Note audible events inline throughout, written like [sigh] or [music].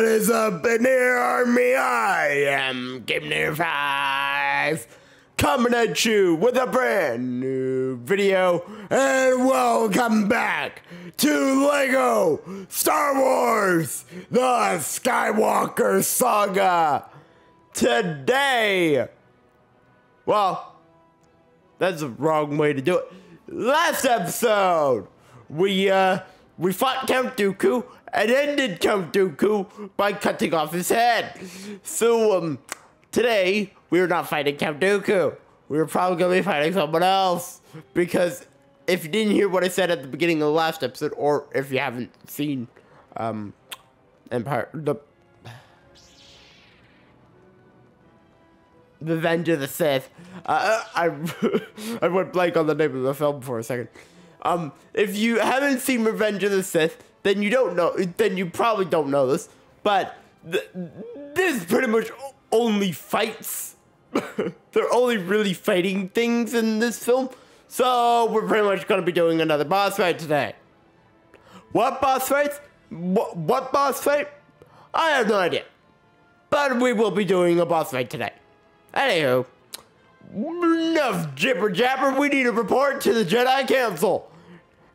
What is up in here, Army? I am Gimner 5 coming at you with a brand new video and welcome back to LEGO Star Wars The Skywalker Saga. Today, well, that's the wrong way to do it. Last episode, we uh we fought Count Dooku and ended Count Dooku by cutting off his head. So um today we're not fighting Count Dooku. We're probably gonna be fighting someone else because if you didn't hear what I said at the beginning of the last episode, or if you haven't seen um Empire the The Revenge of the Sith. Uh, I [laughs] I went blank on the name of the film for a second. Um, if you haven't seen Revenge of the Sith, then you don't know. Then you probably don't know this. But th- this pretty much only fights. [laughs] They're only really fighting things in this film. So we're pretty much gonna be doing another boss fight today. What boss fights? What, what boss fight? I have no idea. But we will be doing a boss fight today. Anywho, enough jibber jabber. We need to report to the Jedi Council.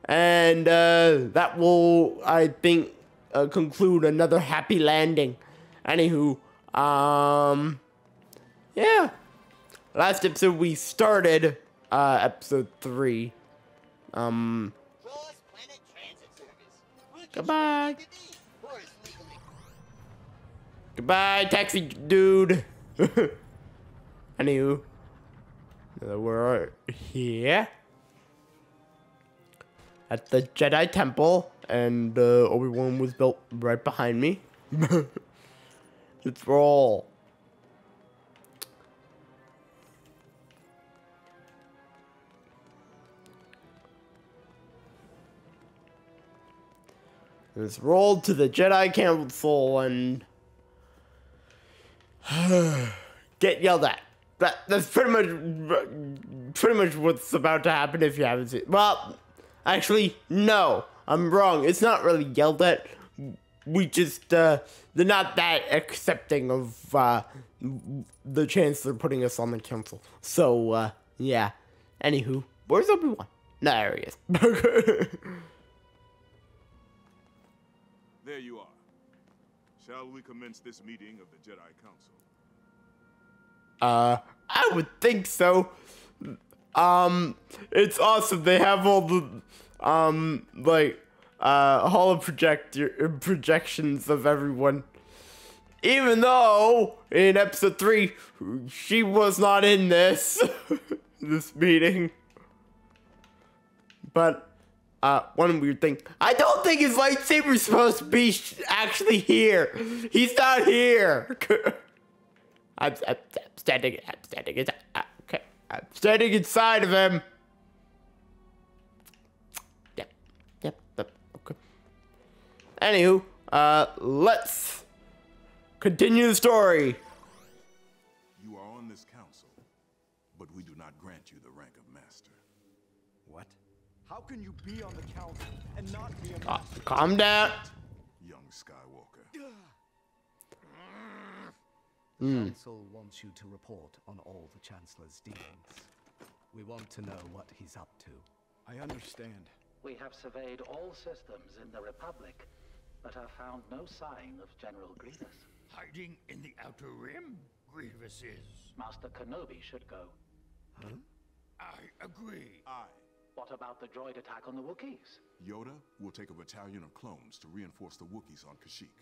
And uh, that will, I think, uh, conclude another happy landing. Anywho, um, yeah. Last episode we started uh, episode three. Um, goodbye. Goodbye, taxi dude. [laughs] Anywho, we're here at the Jedi Temple, and uh, Obi Wan was built right behind me. Let's roll. Let's roll to the Jedi Council and [sighs] get yelled at. That that's pretty much pretty much what's about to happen if you haven't seen. Well, actually, no, I'm wrong. It's not really yelled at. We just uh, they're not that accepting of uh, the chance they're putting us on the council. So uh, yeah. Anywho, where's Obi Wan? No, there he is. [laughs] There you are. Shall we commence this meeting of the Jedi Council? Uh, I would think so. Um, it's awesome. They have all the, um, like, uh, holo projector projections of everyone. Even though in episode three, she was not in this [laughs] this meeting. But uh, one weird thing. I don't think his lightsaber's supposed to be actually here. He's not here. I'm, [laughs] I'm, I'm standing. I'm standing. Okay, I'm standing inside of him. Yep. Yep. Yep. Okay. Anywho, uh, let's continue the story. You are on this council, but we do not grant you the rank of master. What? How can you be on the council and not be a Uh, master? calm down. Young Skywalker. Mm. The council wants you to report on all the Chancellor's dealings. We want to know what he's up to. I understand. We have surveyed all systems in the Republic, but have found no sign of General Grievous. Hiding in the Outer Rim, Grievous is. Master Kenobi should go. I agree. I, What about the droid attack on the Wookiees? Yoda, will take a battalion of clones to reinforce the Wookiees on Kashyyyk.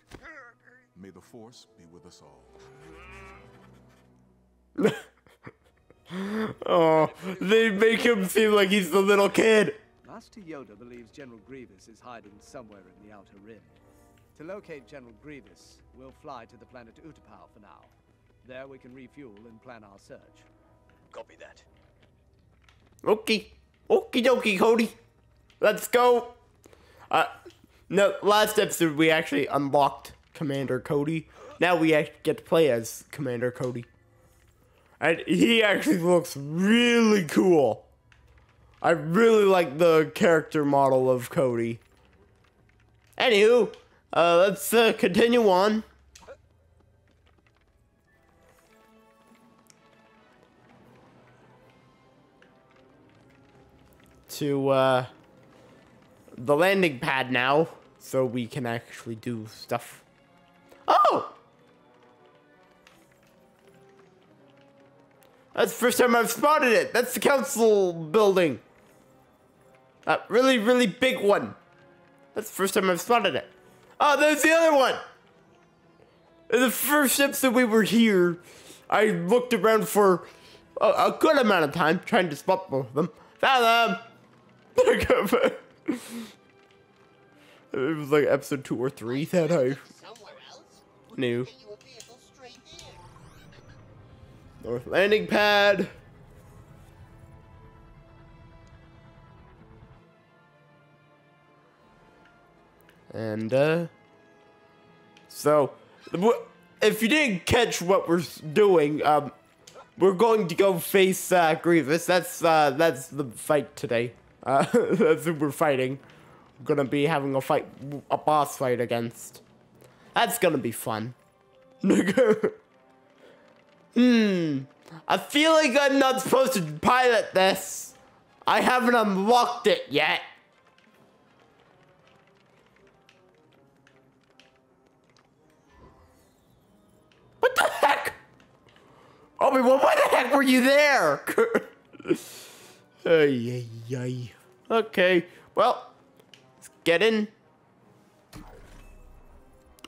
May the Force be with us all. [laughs] Oh, they make him seem like he's the little kid. Master Yoda believes General Grievous is hiding somewhere in the Outer Rim. To locate General Grievous, we'll fly to the planet Utapau for now. There we can refuel and plan our search. Copy that. Okay. Okie dokie, Cody. Let's go. Uh, no, last episode we actually unlocked Commander Cody. Now we get to play as Commander Cody. And he actually looks really cool. I really like the character model of Cody. Anywho, uh, let's uh, continue on. To uh, the landing pad now, so we can actually do stuff. Oh! That's the first time I've spotted it. That's the council building. That really, really big one. That's the first time I've spotted it. Oh, there's the other one. In the first episode we were here, I looked around for a, a good amount of time trying to spot both of them. Found them. [laughs] it was like episode two or three that I Somewhere else? knew. Get you a vehicle straight here. North landing pad. And, uh, so, if you didn't catch what we're doing, um, we're going to go face, uh, Grievous. That's, uh, that's the fight today. Uh, [laughs] that's who we're fighting. We're gonna be having a fight, a boss fight against. That's gonna be fun. Nigga. hmm. I feel like I'm not supposed to pilot this. I haven't unlocked it yet. What the heck? Obi-Wan, why the heck were you there? [laughs] ay, ay, ay. Okay, well, let's get in.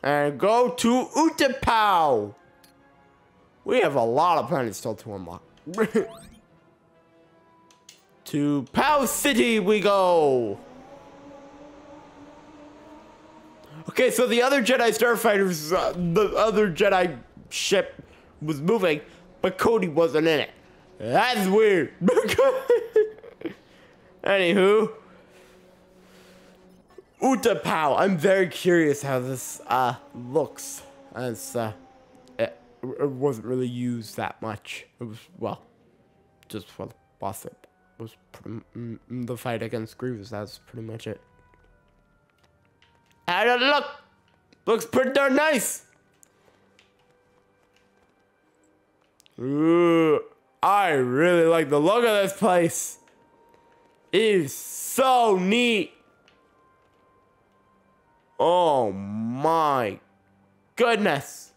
And go to Utapau. We have a lot of planets still to unlock. [laughs] to Pau City we go. Okay, so the other Jedi starfighters, uh, the other Jedi ship was moving, but Cody wasn't in it. That's weird. [laughs] Anywho, Utapau. I'm very curious how this uh looks. As uh, it, it wasn't really used that much. It was well, just for the boss. It was pretty, the fight against Grievous. That's pretty much it. How did it look? Looks pretty darn nice. Ooh, I really like the look of this place. It is so neat. Oh my goodness.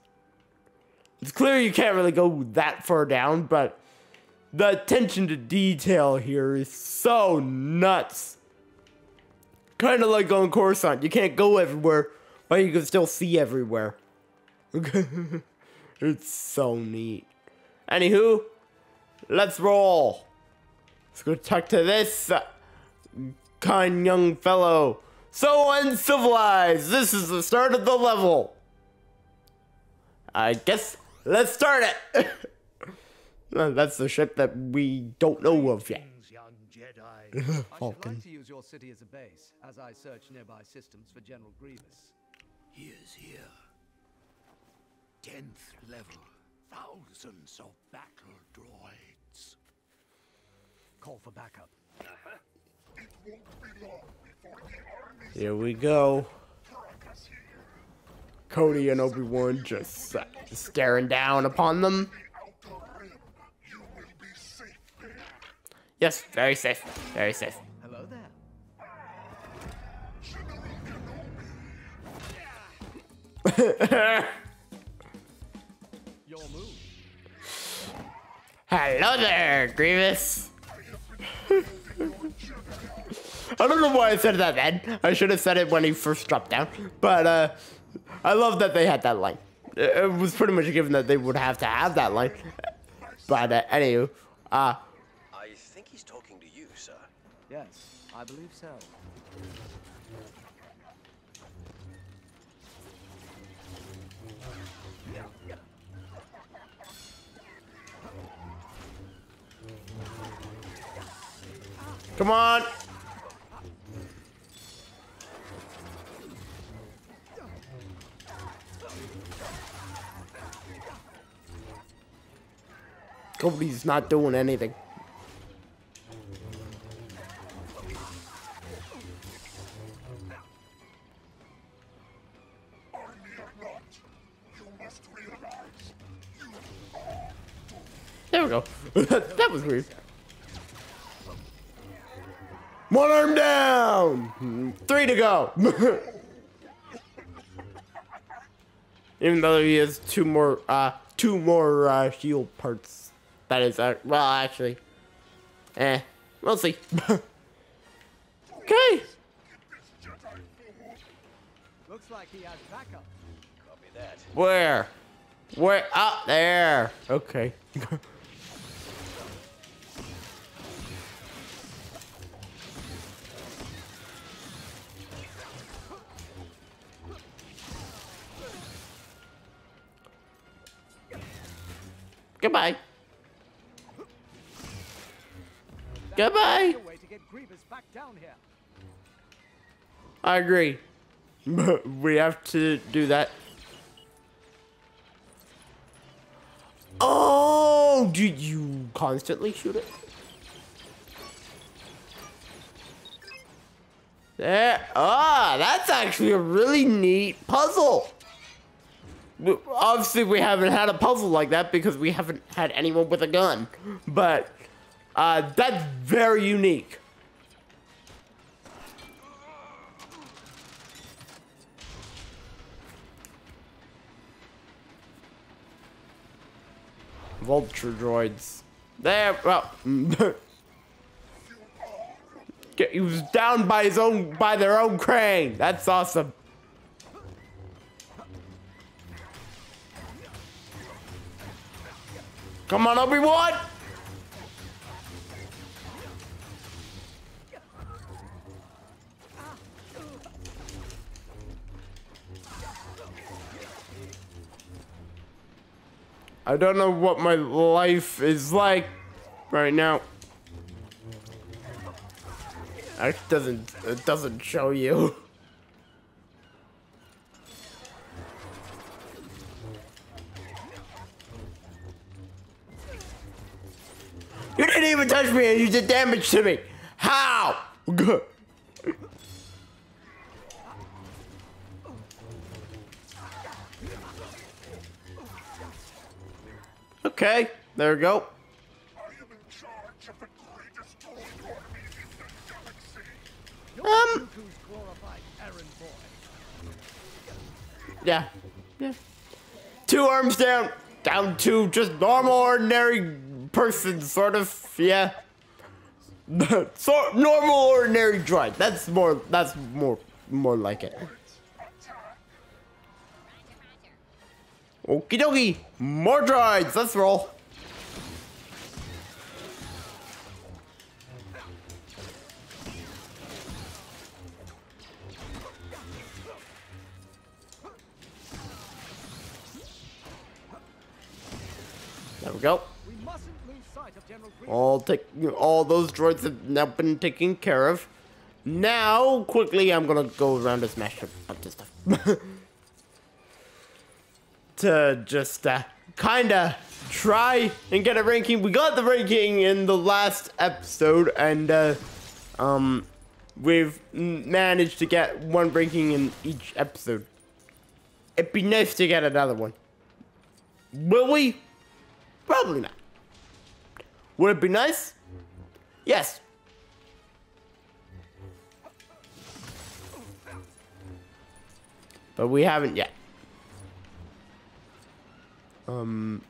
It's clear you can't really go that far down, but the attention to detail here is so nuts. Kind of like on Coruscant. You can't go everywhere, but you can still see everywhere. [laughs] it's so neat. Anywho, let's roll. Let's go talk to this kind young fellow. So uncivilized. This is the start of the level. I guess let's start it. [laughs] That's the ship that we don't know of yet. Young Jedi. [laughs] I should Falcon. like to use your city as a base, as I search nearby systems for General Grievous. he is here. Tenth level. Thousands of battle droids. Call for backup. [laughs] Here we go. Cody and Obi Wan just uh, staring down upon them. Yes, very safe. Very safe. Hello there. [laughs] Your move. Hello there, Grievous. I don't know why I said that then. I should have said it when he first dropped down. But uh, I love that they had that line. It it was pretty much a given that they would have to have that line. But uh, anywho, uh, I think he's talking to you, sir. Yes, I believe so. come on. Cody's not doing anything. There we go. [laughs] that was weird. One arm down. Three to go. [laughs] Even though he has two more, uh, two more uh, shield parts. That is, uh, well, actually, eh, we'll see. [laughs] okay. Looks like he has backup. Copy that. Where? Where? Up there. Okay. [laughs] Goodbye. Here. I agree. [laughs] we have to do that. Oh, do you constantly shoot it? There. Ah, that's actually a really neat puzzle. Obviously, we haven't had a puzzle like that because we haven't had anyone with a gun. But uh, that's very unique. Vulture droids. There, well, [laughs] he was down by his own, by their own crane. That's awesome. Come on, Obi I don't know what my life is like right now. It doesn't it doesn't show you. [laughs] You didn't even touch me and you did damage to me. How? [laughs] Good. Okay, there we go. Um, yeah, yeah. Two arms down, down to just normal, ordinary person, sort of, yeah. [laughs] so normal, ordinary droid. That's more. That's more. More like it. Okie dokie. More droids. Let's roll. There we go. We mustn't lose sight of General All take all those droids have now been taken care of. Now, quickly, I'm gonna go around and smash a bunch of stuff. [laughs] to just uh, kinda try and get a ranking. We got the ranking in the last episode, and uh, um, we've managed to get one ranking in each episode. It'd be nice to get another one. Will we? Probably not. Would it be nice? Yes. But we haven't yet. Um.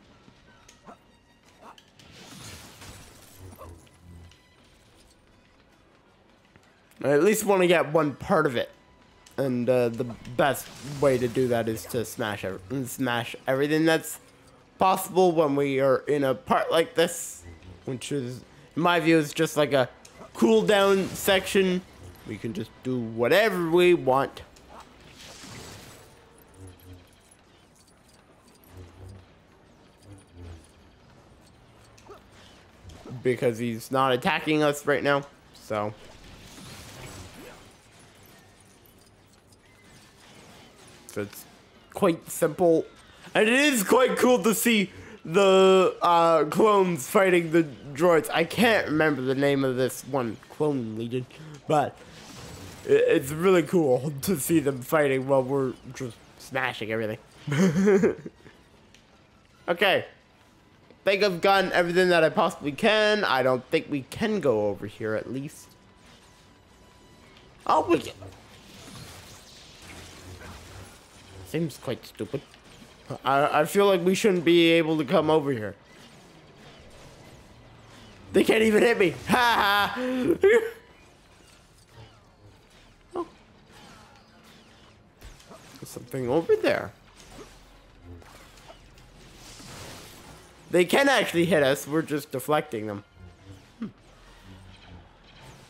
I at least want to get one part of it. And uh, the best way to do that is to smash smash everything that's possible when we are in a part like this, which is, in my view, is just like a cooldown section. We can just do whatever we want. Because he's not attacking us right now, so. So it's quite simple. And it is quite cool to see the uh, clones fighting the droids. I can't remember the name of this one clone legion, but it's really cool [laughs] to see them fighting while we're just smashing everything. [laughs] okay. Think I've gotten everything that I possibly can. I don't think we can go over here at least. Oh, we get... Seems quite stupid. I, I feel like we shouldn't be able to come over here. They can't even hit me. [laughs] Ha ha. oh. There's something over there. They can actually hit us. We're just deflecting them.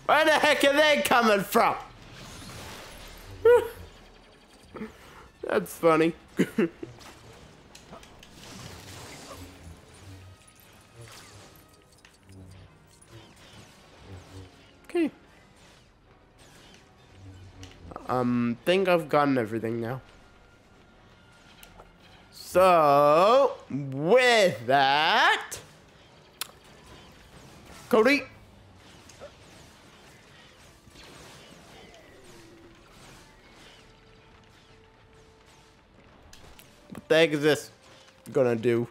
Where the heck are they coming from? [laughs] That's funny. [laughs] okay. Um, think I've gotten everything now. So, with that, Cody. What the heck is this gonna do?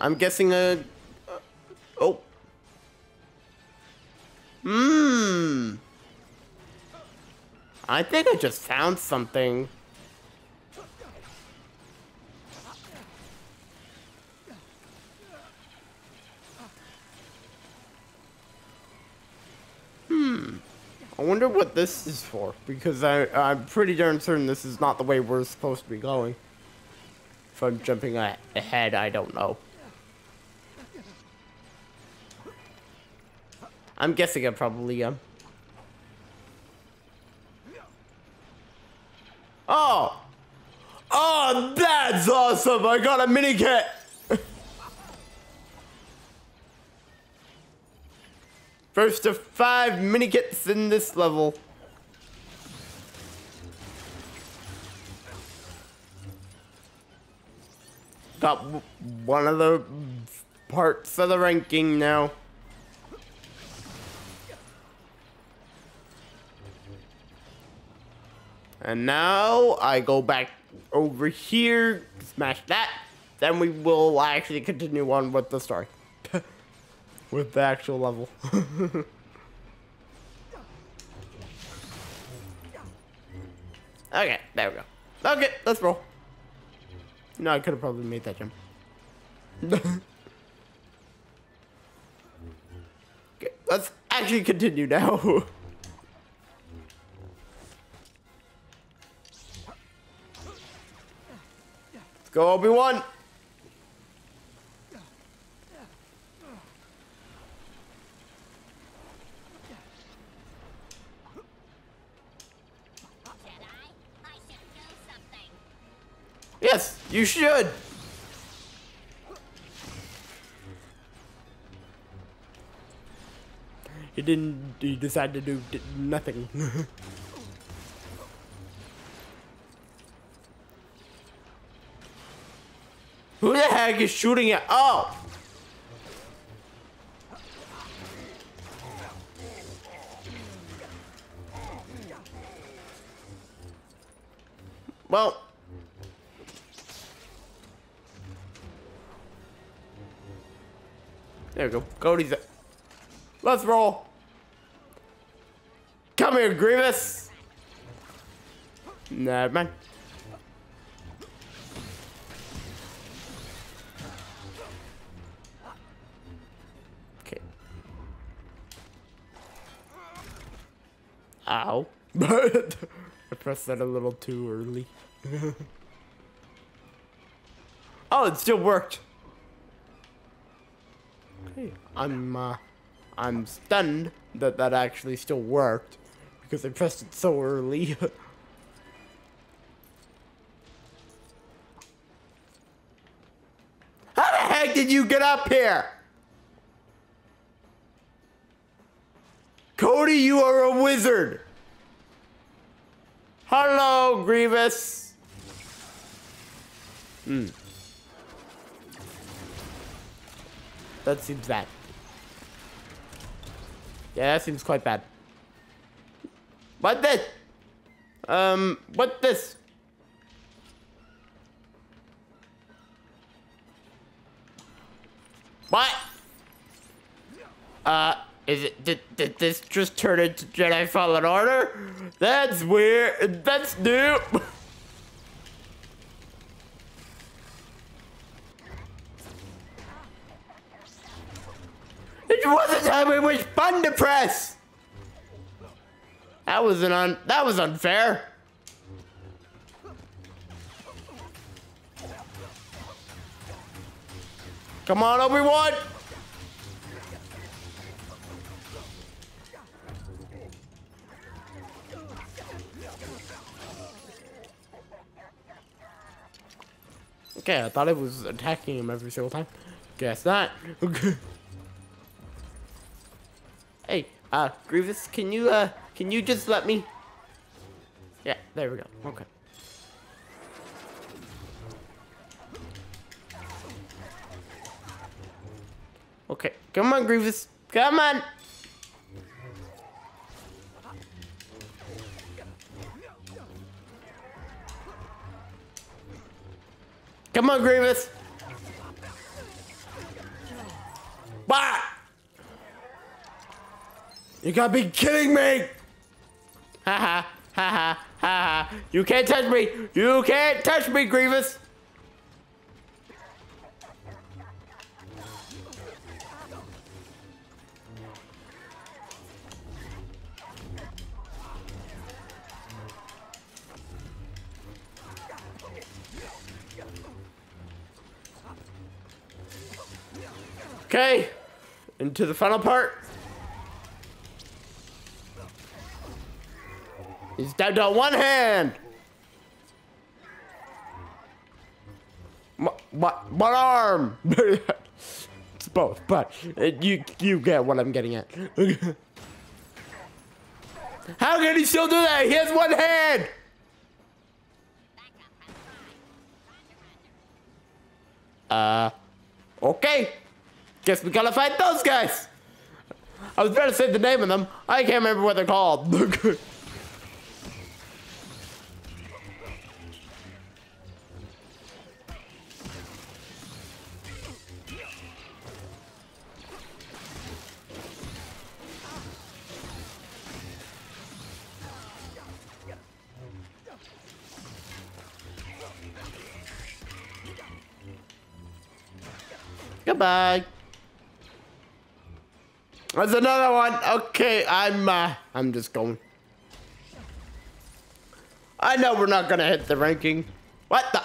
I'm guessing a. Uh, oh. Hmm. I think I just found something. Hmm. I wonder what this is for, because I, I'm pretty darn certain this is not the way we're supposed to be going. If I'm jumping ahead, I don't know. I'm guessing I probably am. Oh! Oh, that's awesome! I got a mini kit! [laughs] First of five mini kits in this level. Got one of the parts of the ranking now. And now I go back over here, smash that. Then we will actually continue on with the story. [laughs] with the actual level. [laughs] okay, there we go. Okay, let's roll. No, I could have probably made that jump. [laughs] okay, let's actually continue now. Go, Obi-Wan! Yes, you should! He didn't, he decided to do nothing. [laughs] Who the heck is shooting at? Oh! Well. There we go. Cody's. Let's roll. Come here, Grievous. Nah, man. Ow. [laughs] I pressed that a little too early. [laughs] oh, it still worked. Okay, I'm, uh, I'm stunned that that actually still worked because I pressed it so early. [laughs] How the heck did you get up here? Cody, you are a wizard. Hello, Grievous. Hmm. That seems bad. Yeah, that seems quite bad. What this? Um, what this? What? Uh is it, did, did this just turn into Jedi Fallen Order? That's weird. That's new. [laughs] It wasn't time was fun to press. That was an un that was unfair. Come on, Obi-Wan! Okay, I thought it was attacking him every single time. Guess not. [laughs] Hey, uh, Grievous, can you, uh, can you just let me? Yeah, there we go. Okay. Okay, come on, Grievous. Come on. Come on, Grievous. Bah! You gotta be kidding me! Ha ha ha ha ha ha! You can't touch me! You can't touch me, Grievous! Okay, into the final part. He's down to one hand. What? What? Arm. [laughs] it's both, but uh, you you get what I'm getting at. [laughs] How can he still do that? He has one hand. Uh, okay. Guess we gotta fight those guys. I was trying to say the name of them. I can't remember what they're called. [laughs] Goodbye. There's another one. Okay, I'm uh, I'm just going. I know we're not gonna hit the ranking. What the?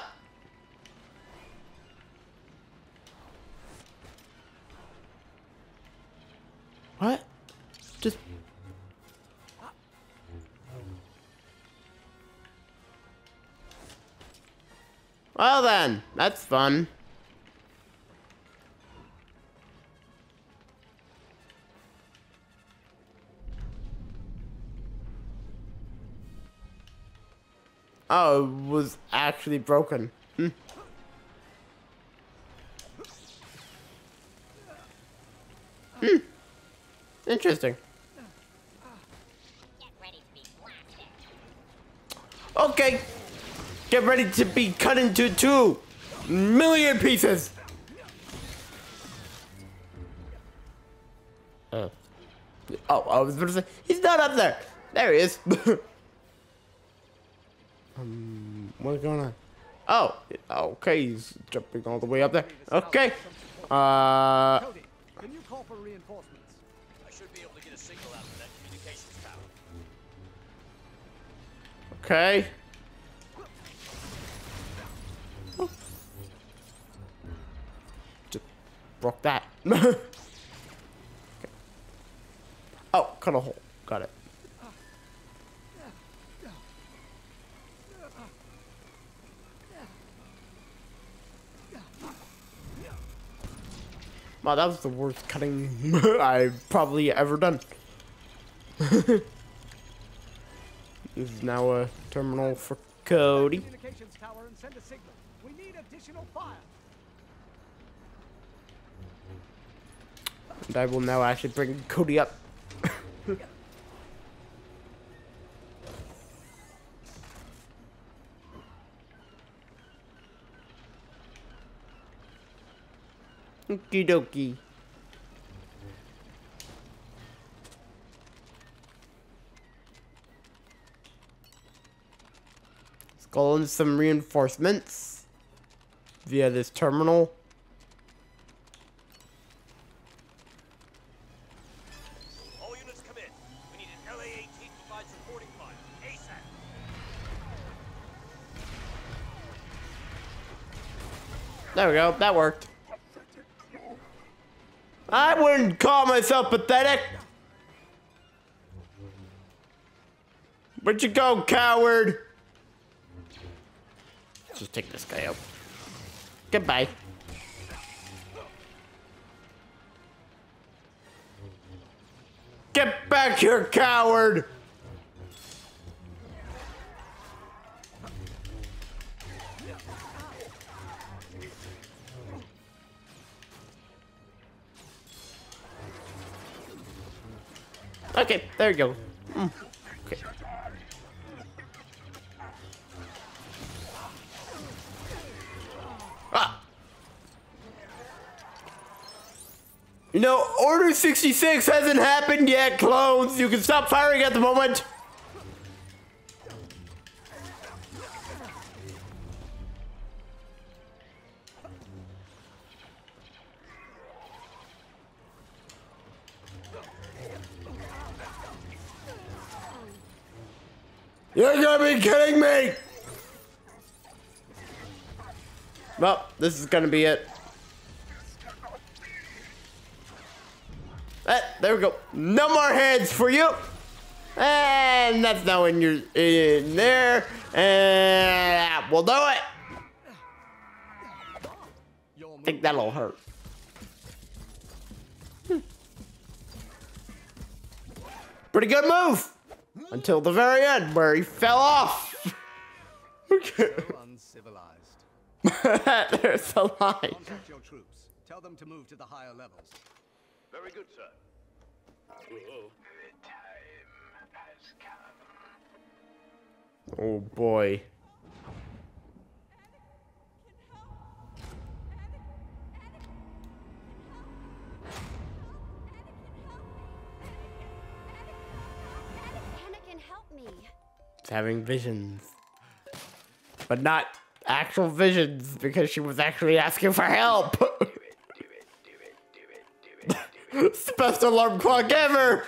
What? Just. Well then, that's fun. Oh, it was actually broken. Hmm. Hmm. Interesting. Okay. Get ready to be cut into two million pieces. Uh. Oh, I was to say, he's not up there. There he is. [laughs] What's going on? Oh, okay, he's jumping all the way up there. Okay. Uh, Cody, can you call for reinforcements? I should be able to get a signal out of that communications tower. okay. Just broke that. [laughs] okay. Oh, cut a hole. Got it. Wow, that was the worst cutting [laughs] I've probably ever done. [laughs] this is now a terminal for Cody. And send a signal. We need additional fire. And I will now actually bring Cody up. [laughs] Okie dokie. Let's call in some reinforcements via this terminal. All units come in. We need an LA-18 to provide supporting fire. ASAP. There we go. That worked. I wouldn't call myself pathetic. Where'd you go, coward? Let's just take this guy out. Goodbye. Get back here, coward! Okay, there you go. Mm, Okay. Ah. You know, Order 66 hasn't happened yet, clones. You can stop firing at the moment. You're gonna be kidding me! Well, this is gonna be it. Eh, there we go. No more heads for you. And that's now in your in there. And will do it. I think that'll hurt. Hmm. Pretty good move. Until the very end where he fell off. [laughs] okay. So [laughs] uncivilized. There's a line. Contact your troops. Tell them to move to the higher levels. Very good, sir. Oh boy. Having visions. But not actual visions because she was actually asking for help. Best alarm clock ever.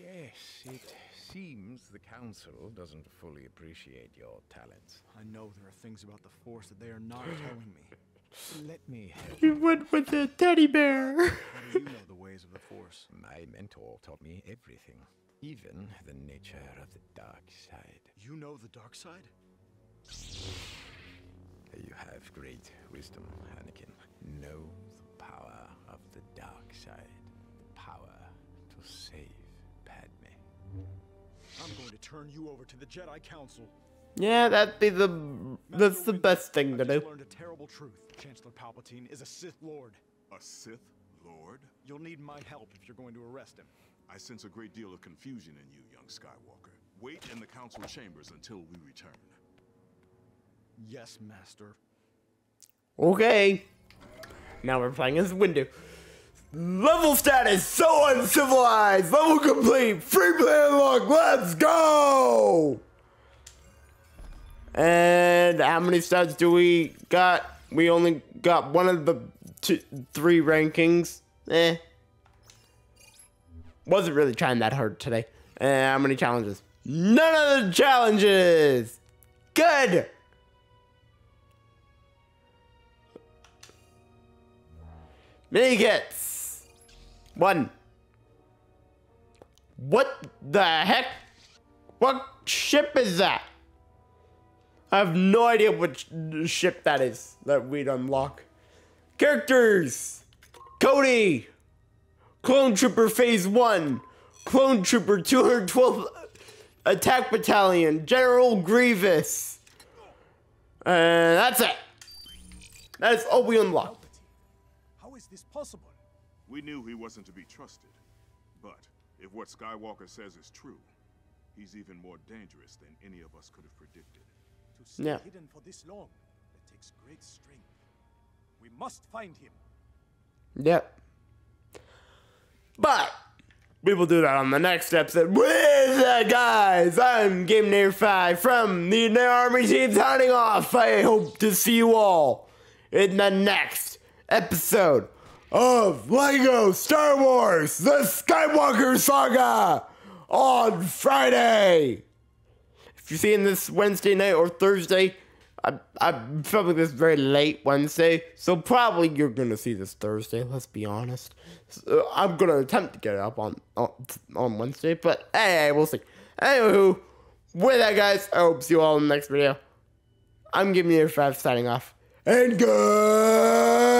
Yes, it seems the Council doesn't fully appreciate your talents. I know there are things about the Force that they are not [gasps] telling me. Let me help. You went with the teddy bear. How do you know the ways of the Force? My mentor taught me everything, even the nature of the dark side. You know the dark side? You have great wisdom, Anakin. Know the power of the dark side, the power to save Padme. I'm going to turn you over to the Jedi Council. Yeah, that'd be the that's the Master best Windu, thing I to just do. learned a terrible truth. Chancellor Palpatine is a Sith Lord. A Sith Lord? You'll need my help if you're going to arrest him. I sense a great deal of confusion in you, young Skywalker. Wait in the council chambers until we return. Yes, Master. Okay. Now we're playing as Windu. Level status so uncivilized. Level complete. Free play unlocked. Let's go. And how many stars do we got? We only got one of the two, three rankings. Eh. Wasn't really trying that hard today. Eh, how many challenges? None of the challenges. Good. Mini kits. One. What the heck? What ship is that? I have no idea which ship that is that we'd unlock. Characters. Cody. Clone Trooper Phase 1. Clone Trooper 212 Attack Battalion. General Grievous. And that's it. That is all we unlocked. How is this possible? We knew he wasn't to be trusted. But if what Skywalker says is true, he's even more dangerous than any of us could have predicted. To stay Yeah. hidden for this long, it takes great strength. We must find him. Yep. But we will do that on the next episode with the guys. I'm Game Nair 5 from the Inator Army team signing off. I hope to see you all in the next episode of Lego Star Wars The Skywalker Saga on Friday. If you're seeing this Wednesday night or Thursday, I'm filming this very late Wednesday, so probably you're gonna see this Thursday. Let's be honest. So uh, I'm gonna attempt to get it up on on, on Wednesday, but hey, we'll see. Anywho, with that, guys, I hope see you all in the next video. I'm giving you a five signing off, and good.